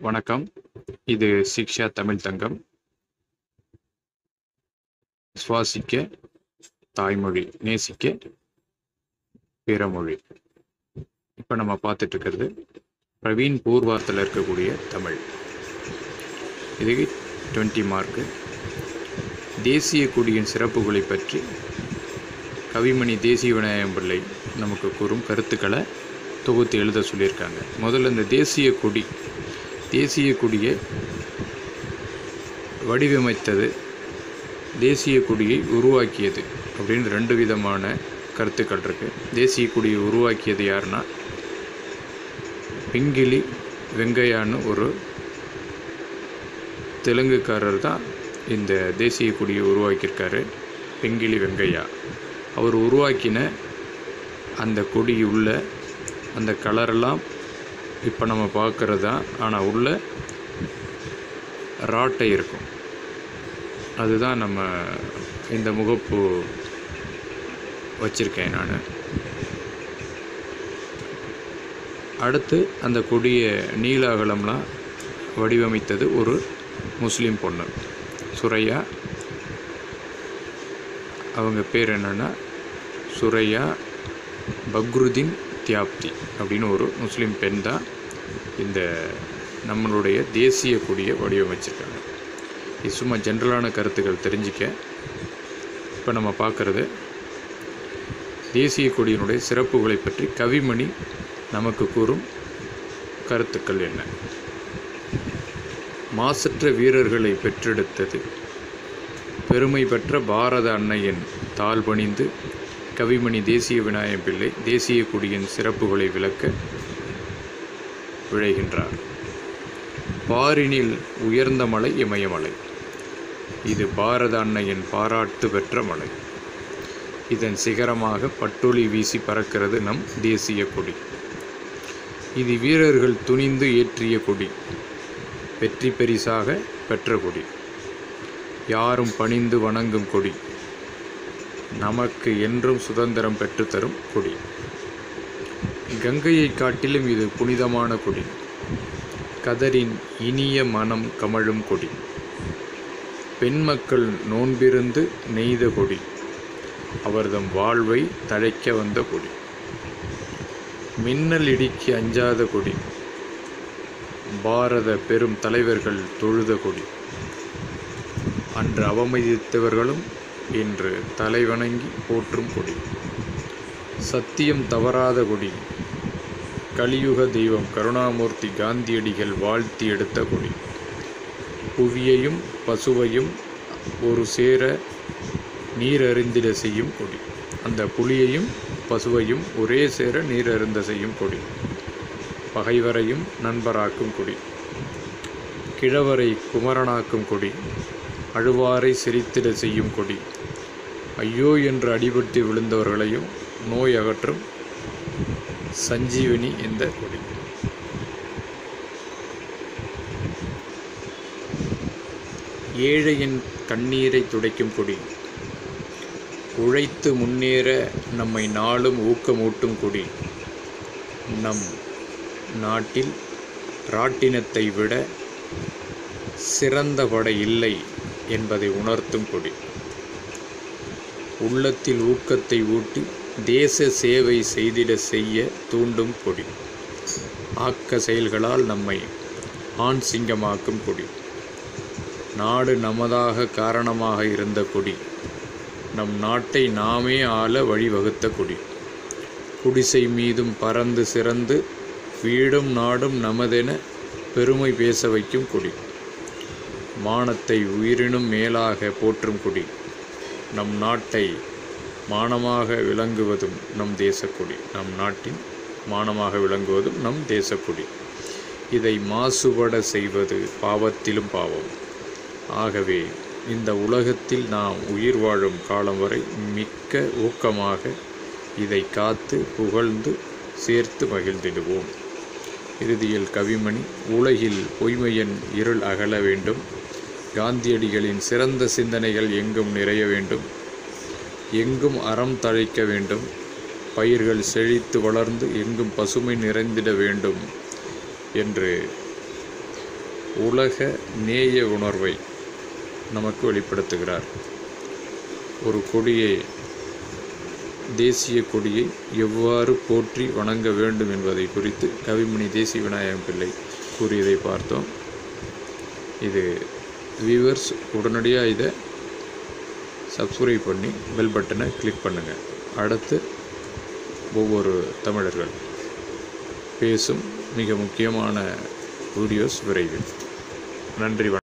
வணக்கம். இது சிக்ஷா தமிழ் தங்கம். சுவாசிக்க தாய்மொழி நேசிக்க பிறமொழி. இப்போ நம்ம பார்த்துட்டு இருக்கிறது பிரவீன் பூர்வாத்தில் இருக்கக்கூடிய தமிழ். இது டுவெண்ட்டி மார்க்கு. தேசிய கொடியின் சிறப்புகளை பற்றி கவிமணி தேசிய விநாயகம் பிள்ளை நமக்கு கூறும் கருத்துக்களை தொகுத்து எழுத சொல்லியிருக்காங்க. முதல்ல இந்த தேசிய கொடி. தேசிய கொடியை வடிவமைத்தது தேசிய கொடியை உருவாக்கியது அப்படின்னு ரெண்டு விதமான கருத்துக்கள் இருக்குது தேசிய கொடியை உருவாக்கியது யாருன்னா பிங்கிலி வெங்கையான்னு ஒரு தெலுங்குக்காரர் தான் இந்த தேசிய கொடியை உருவாக்கியிருக்காரு பெங்கிலி வெங்கையா. அவர் உருவாக்கின அந்த கொடி உள்ள அந்த கலரெல்லாம் இப்போ நம்ம பார்க்குறது? தான் ஆனால் உள்ள ராட்டை இருக்கும். அதுதான் நம்ம இந்த முகப்பு வச்சுருக்கேன் நான். அடுத்து அந்த கொடிய நீல அகலம்லாம் வடிவமைத்தது ஒரு முஸ்லீம் பொண்ணு சுரையா. அவங்க பேர் என்னென்னா சுரையா பக்ருதீன் தியாப்தி அப்படின்னு ஒரு முஸ்லீம் பெண் தான் இந்த நம்மளுடைய தேசிய கொடியை வடிவமைச்சிருக்காங்க. இது சும்மா ஜென்ரலான கருத்துக்கள் தெரிஞ்சிக்க. இப்போ நம்ம பார்க்குறது தேசிய கொடியினுடைய சிறப்புகளை பற்றி கவிமணி நமக்கு கூறும் கருத்துக்கள் என்ன? மாசற்ற வீரர்களை பெற்றெடுத்தது பெருமை பெற்ற பாரத அன்னையின் தாழ் பணிந்து கவிமணி தேசிய விநாயகம் பிள்ளை தேசிய கொடியின் சிறப்புகளை விளக்க விழைகின்றார். பாரினில் உயர்ந்த மலை இமயமலை. இது பாரத அன்னையின் பாராட்டு பெற்ற மலை. இதன் சிகரமாக பட்டொலி வீசி பறக்கிறது நம் தேசிய கொடி. இது வீரர்கள் துணிந்து ஏற்றிய கொடி. வெற்றி பரிசாக பெற்ற கொடி. யாரும் பணிந்து வணங்கும் கொடி. நமக்கு என்றும் சுதந்திரம் பெற்றுத்தரும் கொடி. கங்கையை காட்டிலும் இது புனிதமான கொடி. கதரின் இனிய மனம் கமழும் கொடி. பெண்மக்கள் நோன்பிருந்து நெய்த கொடி. அவர்தம் வாழ்வை தழைக்க வந்த கொடி. மின்னல் இடிக்கு அஞ்சாத கொடி. பாரத பெரும் தலைவர்கள் தொழுத கொடி. அன்று அவமதித்தவர்களும் என்று தலைவணங்கி போற்றும் கொடி. சத்தியம் தவறாத கொடி. கலியுக தெய்வம் கருணாமூர்த்தி காந்தியடிகள் வாழ்த்தி எடுத்த கொடி. புவியையும் பசுவையும் ஒரு சேர நீரறிந்திட செய்யும் கொடி. அந்த புலியையும் பசுவையும் ஒரே சேர நீரருந்த செய்யும் கொடி. பகைவரையும் நண்பராக்கும் கொடி. கிழவரை குமரனாக்கும் கொடி. அழுவாரை சிரித்திட செய்யும் கொடி. ஐயோ என்று அடிபட்டு விழுந்தவர்களையும் நோய் அகற்றும் சஞ்சீவனி இந்த கொடி. ஏழையின் கண்ணீரை துடைக்கும் கொடி. உழைத்து முன்னேற நம்மை நாளும் ஊக்கமூட்டும் கொடி. நம் நாட்டில் ராட்டினத்தை விட சிறந்த படை இல்லை என்பதை உணர்த்தும் கொடி. உள்ளத்தில் ஊக்கத்தை ஊட்டி தேச சேவை செய்திட செய்ய தூண்டும் கொடி. ஆக்க செயல்களால் நம்மை ஆண் சிங்கமாக்கும் கொடி. நாடு நமதாக காரணமாக இருந்த கொடி. நம் நாட்டை நாமே ஆள வழிவகுத்த கொடி. குடிசை மீதும் பறந்து சிறந்து வீடும் நாடும் நமதென பெருமை பேச வைக்கும் கொடி. மானத்தை உயிரினும் மேலாக போற்றும் கொடி. நம் நாட்டை மானமாக விளங்குவதும் நம் தேசக்கொடி. நம் நாட்டின் மானமாக விளங்குவதும் நம் தேசக்கொடி. இதை மாசுபட செய்வது பாவத்திலும் பாவம். ஆகவே இந்த உலகத்தில் நாம் உயிர் வாழும் காலம் வரை மிக்க ஊக்கமாக இதை காத்து புகழ்ந்து சேர்த்து மகிழ்ந்திடுவோம். இறுதியில் கவிமணி உலகில் பொய்மையன் இருள் அகல வேண்டும். காந்தியடிகளின் சிறந்த சிந்தனைகள் எங்கும் நிறைய வேண்டும். எங்கும் அறம் தழைக்க வேண்டும். பயிர்கள் செழித்து வளர்ந்து எங்கும் பசுமை நிறைந்திட வேண்டும் என்று. உலக நேய உணர்வை நமக்கு வெளிப்படுத்துகிறார். ஒரு கொடியை தேசிய கொடியை எவ்வாறு போற்றி வணங்க வேண்டும் என்பதை குறித்து கவிமணி தேசிய விநாயகம் பிள்ளை கூறியதை பார்த்தோம். இது வியூவர்ஸ் உடனடியாக இதை சப்ஸ்கிரைப் பண்ணி பெல் பட்டனை கிளிக் பண்ணுங்கள் அடுத்து ஒவ்வொரு தமிழர்கள் பேசும் மிக முக்கியமான வீடியோஸ் விரைவில். நன்றி வணக்கம்.